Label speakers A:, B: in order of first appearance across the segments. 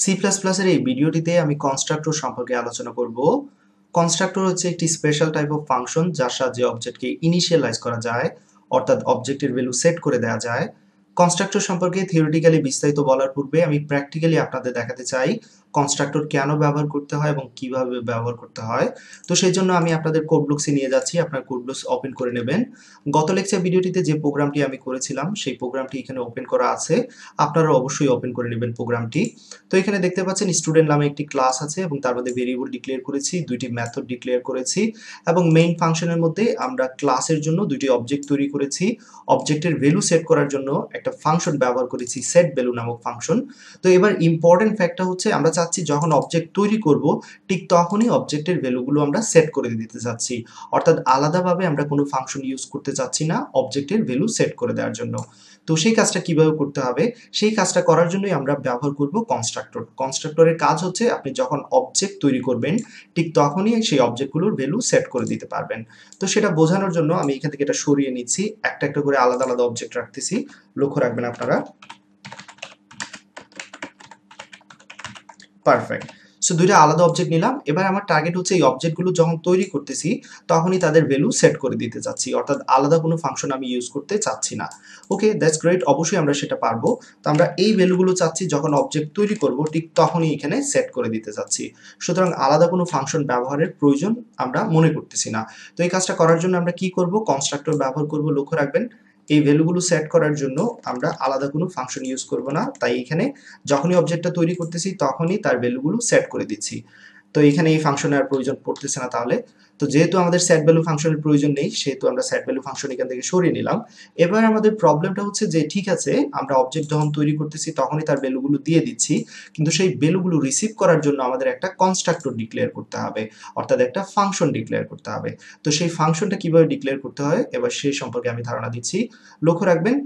A: C plus প্লাসের এই ভিডিওটিতে আমি কনস্ট্রাক্টর সম্পর্কে আলোচনা করব। কনস্ট্রাক্টর হচ্ছে একটি স্পেশাল টাইপ অফ ফাংশন যার সাহায্যে অবজেক্টকে ইনিশিয়ালাইজ করা যায়, অর্থাৎ অবজেক্টের ভ্যালু সেট করে দেওয়া যায়। কনস্ট্রাক্টর সম্পর্কে থিওরিটিক্যালি বিস্তারিত বলার পূর্বে আমি প্র্যাকটিক্যালি আপনাদের দেখাতে চাই কনস্ট্রাক্টর কেন ব্যবহার করতে হয় এবং কীভাবে ব্যবহার করতে হয়। তো সেই জন্য আমি আপনাদের কোড ব্লুকসে নিয়ে যাচ্ছি, আপনার কোড ব্লুকস ওপেন করে নেবেন। গত লেকচার ভিডিওটিতে যে প্রোগ্রামটি আমি করেছিলাম, সেই প্রোগ্রামটি এখানে ওপেন করা আছে। আপনারা অবশ্যই ওপেন করে নেবেন প্রোগ্রামটি তো এখানে দেখতে পাচ্ছেন স্টুডেন্ট নামে একটি ক্লাস আছে এবং তার মধ্যে ভেরিয়েবল ডিক্লেয়ার করেছি, দুইটি মেথড ডিক্লেয়ার করেছি এবং মেইন ফাংশনের মধ্যে আমরা ক্লাসের জন্য দুইটি অবজেক্ট তৈরি করেছি। অবজেক্টের ভ্যালু সেট করার জন্য একটা ফাংশন ব্যবহার করেছি সেট ভ্যালু নামক ফাংশন তো এবার ইম্পর্টেন্ট ফ্যাক্টটা হচ্ছে, আমরা চাচ্ছি, যখন অবজেক্ট তৈরি করব, ঠিক তখনই অবজেক্টের ভ্যালুগুলো আমরা সেট করে দিতে চাচ্ছি। অর্থাৎ আলাদাভাবে আমরা কোনো ফাংশন ইউজ করতে চাচ্ছি না অবজেক্টের ভ্যালু সেট করে দেওয়ার জন্য। তো সেই কাজটা কীভাবে করতে হবে? সেই কাজটা করার জন্যই আমরা ব্যবহার করব কনস্ট্রাক্টর কনস্ট্রাক্টরের কাজ হচ্ছে, আপনি যখন অবজেক্ট তৈরি করবেন, ঠিক তখনই সেই অবজেক্টগুলোর ভ্যালু সেট করে দিতে পারবেন। তো সেটা বোঝানোর জন্য আমি এখান থেকে এটা সরিয়ে নিচ্ছি। একটা একটা করে আলাদা আলাদা অবজেক্ট রাখতেছি। লক্ষ্য রাখবেন আপনারা। পারফেক্ট সো দুইটা আলাদা অবজেক্ট নিলাম। এবার আমার টার্গেট হচ্ছে এই অবজেক্টগুলো যখন তৈরি করতেছি, তখনই তাদের ভ্যালু সেট করে দিতে চাচ্ছি। অর্থাৎ আলাদা কোনো ফাংশন আমি ইউজ করতে চাচ্ছি না। ওকে দ্যাটস গ্রেট অবশ্যই আমরা সেটা পারব। তো আমরা এই ভ্যালুগুলো চাচ্ছি, যখন অবজেক্ট তৈরি করব, ঠিক তখনই এখানে সেট করে দিতে চাচ্ছি। সুতরাং আলাদা কোনো ফাংশন ব্যবহারের প্রয়োজন আমরা মনে করতেছি না। তো এই কাজটা করার জন্য আমরা কি করব? কনস্ট্রাক্টর ব্যবহার করব। লক্ষ্য রাখবেন এই ভ্যালুগুলো সেট করার জন্য আমরা আলাদা কোনো ফাংশন ইউজ করব না। তাই এখানে যখনই অবজেক্টটা তৈরি করতেছি, তখনই তার ভ্যালুগুলো সেট করে দিচ্ছি। তো এখানে এই ফাংশনের প্রয়োজন পড়তেছে না তাহলে। তো যেহেতু আমাদের সেট ভ্যালু ফাংশনের প্রয়োজন নেই, সেহেতু আমরা সেট ভ্যালু ফাংশন এখান থেকে সরিয়ে নিলাম। এবার আমাদের প্রবলেমটা হচ্ছে যে, ঠিক আছে, আমরা অবজেক্ট যখন তৈরি করতেছি তখনই তার ভ্যালুগুলো দিয়ে দিচ্ছি, কিন্তু সেই ভ্যালুগুলো রিসিভ করার জন্য আমাদের একটা কনস্ট্রাক্টর ডিক্লেয়ার করতে হবে, অর্থাৎ একটা ফাংশন ডিক্লেয়ার করতে হবে। তো সেই ফাংশনটা কীভাবে ডিক্লেয়ার করতে হয়? এবার সেই সম্পর্কে আমি ধারণা দিচ্ছি। লক্ষ্য রাখবেন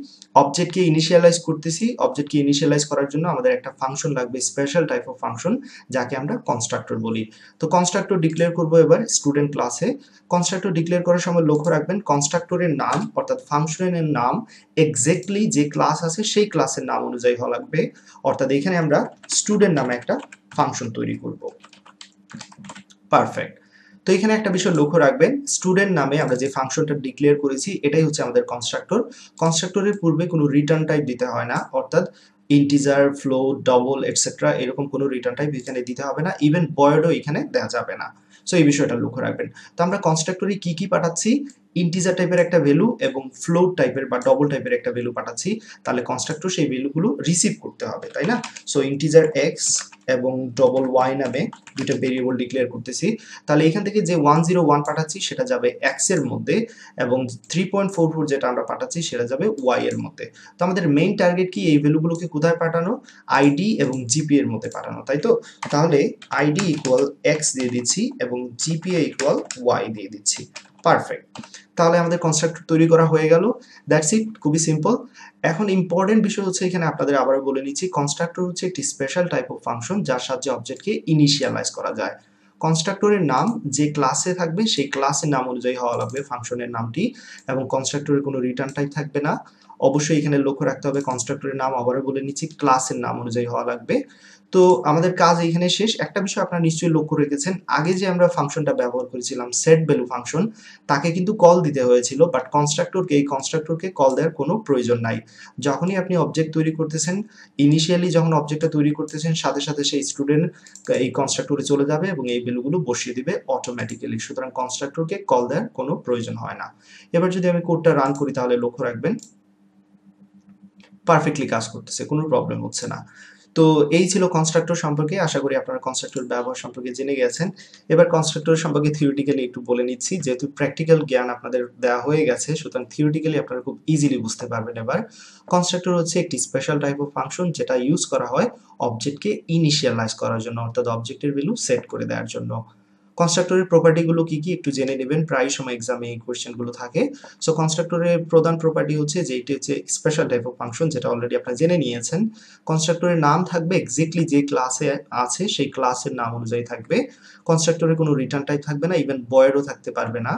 A: অবজেক্টকে ইনিশিয়ালাইজ করতেছি অবজেক্টকে ইনিশিয়ালাইজ করার জন্য আমাদের একটা ফাংশন লাগবে স্পেশাল টাইপ অফ ফাংশন যাকে আমরা কনস্ট্রাক্টর বলি। তো কনস্ট্রাক্টর ডিক্লেয়ার করব এবার স্টুডেন্ট ক্লাসে কনস্ট্রাক্টর ডিক্লেয়ার করার সময় লক্ষ্য রাখবেন কনস্ট্রাক্টরের নাম, অর্থাৎ ফাংশনের নাম এক্স্যাক্টলি যে ক্লাস আছে সেই ক্লাসের নাম অনুযায়ী হওয়া লাগবে। অর্থাৎ এখানে আমরা স্টুডেন্ট নামে একটা ফাংশন তৈরি করব। পারফেক্ট তো এখানে একটা বিষয় লক্ষ্য রাখবেন স্টুডেন্ট নামে আমরা যে ফাংশনটা ডিক্লেয়ার করেছি, এটাই হচ্ছে আমাদের কনস্ট্রাক্টর কনস্ট্রাক্টরের পূর্বে কোনো রিটার্ন টাইপ দিতে হয় না, অর্থাৎ ইন্টিজার ফ্লো ডবল এটসেট্রা এরকম কোনো রিটার্ন টাইপ এখানে দিতে হবে না ইভেন বয়েডও এখানে দেওয়া যাবে না। সো এই বিষয়টা লক্ষ্য রাখবেন। তো আমরা কনস্ট্রাক্টরে কি কি পাঠাচ্ছি? ইন্টিজার টাইপের একটা ভ্যালু এবং ফ্লোট টাইপের বা ডবল টাইপের একটা ভ্যালু পাঠাচ্ছি, তাহলে কনস্ট্রাক্টর সেই ভ্যালুগুলো রিসিভ করতে হবে, তাই না? সো ইন্টিজার এক্স এবং ডবল ওয়াই নামে দুটো ভেরিয়েবল ডিক্লেয়ার করতেছি। তাহলে এখান থেকে যে ওয়ান জিরো ওয়ান পাঠাচ্ছি, সেটা যাবে এক্সের মধ্যে এবং থ্রি পয়েন্ট ফোর ফোর যেটা আমরা পাঠাচ্ছি, সেটা যাবে ওয়াই এর মধ্যে। তো আমাদের মেইন টার্গেট কি? এই ভ্যালুগুলোকে কোথায় পাঠানো? আইডি এবং জিপি এর মধ্যে পাঠানো, তাই তো? তাহলে আইডি ইকুয়াল এক্স দিয়ে দিচ্ছি এবং জিপিএ ইকুয়াল ওয়াই দিয়ে দিচ্ছি। পারফেক্ট তাহলে আমাদের কনস্ট্রাক্টর তৈরি করা হয়ে গেল। দ্যাটস ইট খুবই সিম্পল এখন ইম্পর্টেন্ট বিষয় হচ্ছে এখানে আপনাদের আবার বলে নিচ্ছি কনস্ট্রাক্টর হচ্ছে একটি স্পেশাল টাইপ অফ ফাংশন যার সাহায্যে অবজেক্টকে ইনিশিয়ালাইজ করা যায়। কনস্ট্রাক্টরের নাম যে ক্লাসে থাকবে, সেই ক্লাসের নাম অনুযায়ী হওয়া লাগবে ফাংশনের নামটি। এবং কনস্ট্রাক্টরের কোনো রিটার্ন টাইপ থাকবে না। অবশ্যই এখানে লক্ষ্য রাখতে হবে কনস্ট্রাক্টরের নাম আবারও বলে নিচ্ছি ক্লাসের নাম অনুযায়ী হওয়া লাগবে। তো আমাদের কাজ এখানে শেষ। একটা বিষয় আপনারা নিশ্চয়ই লক্ষ্য রেখেছেন, আগে যে আমরা ফাংশনটা ব্যবহার করেছিলাম সেট ভ্যালু ফাংশন তাকে কিন্তু কল দিতে হয়েছিল বাট কনস্ট্রাক্টরকে এই কনস্ট্রাক্টরকে কল দেওয়ার কোনো প্রয়োজন নাই। যখনই আপনি অবজেক্ট তৈরি করতেছেন ইনিশিয়ালি যখন অবজেক্টটা তৈরি করতেছেন, সাথে সাথে সেই স্টুডেন্ট এই কনস্ট্রাক্টরে চলে যাবে এবং এই ভ্যালুগুলো বসিয়ে দিবে অটোমেটিক্যালি সুতরাং কনস্ট্রাক্টরকে কল দেওয়ার কোনো প্রয়োজন হয় না। এবার যদি আমি কোডটা রান করি, তাহলে লক্ষ্য রাখবেন পারফেক্টলি কাজ করতেছে, কোনো প্রবলেম হচ্ছে না। তো এই ছিল কনস্ট্রাক্টর সম্পর্কে, আশা করি আপনারা কনস্ট্রাক্টর ব্যবহার সম্পর্কে জেনে গেছেন। এবার কনস্ট্রাক্টর সম্পর্কে থিওরিটিক্যালি একটু বলে নিচ্ছি, যেহেতু প্র্যাকটিক্যাল জ্ঞান আপনাদের দেওয়া হয়ে গেছে, সুতরাং থিওরিটিক্যালি আপনারা খুব ইজিলি বুঝতে পারবেন এবার। কনস্ট্রাক্টর হচ্ছে একটি স্পেশাল টাইপ অফ ফাংশন যেটা ইউজ করা হয় অবজেক্টকে ইনিশিয়ালাইজ করার জন্য, অর্থাৎ অবজেক্টের ভ্যালু সেট করে দেওয়ার জন্য। কনস্ট্রাক্টরের প্রপার্টিগুলো কি কি একটু জেনে নেবেন, প্রায় সময় এক্সামে এই কোয়েশ্চেনগুলো থাকে। সো কনস্ট্রাক্টরের প্রধান প্রপার্টি হচ্ছে যে, এটি হচ্ছে স্পেশাল টাইপ অফ ফাংশন যেটা অলরেডি আপনারা জেনে নিয়েছেন। কনস্ট্রাক্টরের নাম থাকবে এক্স্যাক্টলি যে ক্লাসে আছে, সেই ক্লাসের নাম অনুযায়ী থাকবে। কনস্ট্রাক্টরের কোনো রিটার্ন টাইপ থাকবে না ইভেন বয়েরও থাকতে পারবে না।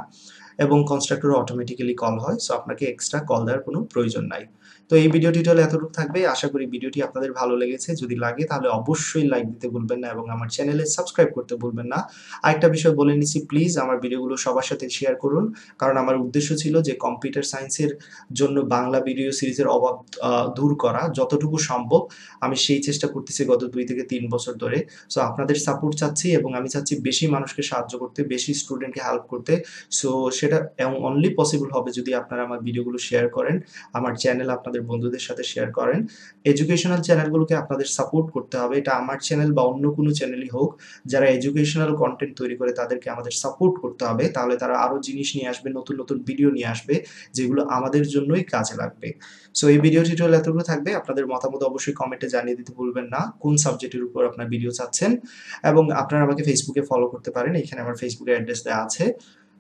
A: এবং কনস্ট্রাক্টর অটোমেটিক্যালি কল হয় সো আপনাকে এক্সট্রা কল দেওয়ার কোনো প্রয়োজন নাই। তো এই ভিডিও টিউটোরিয়াল এতটুকু থাকবে। আশা করি ভিডিওটি আপনাদের ভালো লেগেছে। যদি লাগে, তাহলে অবশ্যই লাইক দিতে ভুলবেন না এবং আমার চ্যানেলে সাবস্ক্রাইব করতে ভুলবেন না। আরেকটা বিষয় বলে নিছি প্লিজ আমার ভিডিওগুলো সবার সাথে শেয়ার করুন। কারণ আমার উদ্দেশ্য ছিল যে কম্পিউটার সায়েন্সের জন্য বাংলা ভিডিও সিরিজের অভাব দূর করা। যতটুকু সম্ভব, আমি সেই চেষ্টা করতেছি গত দুই থেকে তিন বছর ধরে। সো আপনাদের সাপোর্ট চাচ্ছি এবং আমি চাচ্ছি বেশি মানুষকে সাহায্য করতে, বেশি স্টুডেন্টকে হেল্প করতে। সো সেটা অনলি পসিবল হবে যদি আপনারা আমার ভিডিওগুলো শেয়ার করেন, আমার চ্যানেল আপনাদের বন্ধুদের সাথে শেয়ার করেন। এডুকেশনাল চ্যানেলগুলোকে আপনাদের সাপোর্ট করতে হবে। এটা আমার চ্যানেল বা অন্য কোনো চ্যানেলই হোক, যারা এডুকেশনাল কন্টেন্ট তৈরি করে তাদেরকে আমাদের সাপোর্ট করতে হবে। তাহলে তারা আরও জিনিস নিয়ে আসবে, নতুন নতুন ভিডিও নিয়ে আসবে, যেগুলো আমাদের জন্যই কাজে লাগবে। সো এই ভিডিও টিউটোরিয়াল এতগুলো থাকবে। আপনাদের মতামত অবশ্যই কমেন্টে জানিয়ে দিতে ভুলবেন না, কোন সাবজেক্টের উপর আপনার ভিডিও চাচ্ছেন। এবং আপনারা আমাকে ফেসবুকে ফলো করতে পারেন। এখানে আমার ফেসবুকে অ্যাড্রেস দেওয়া আছে।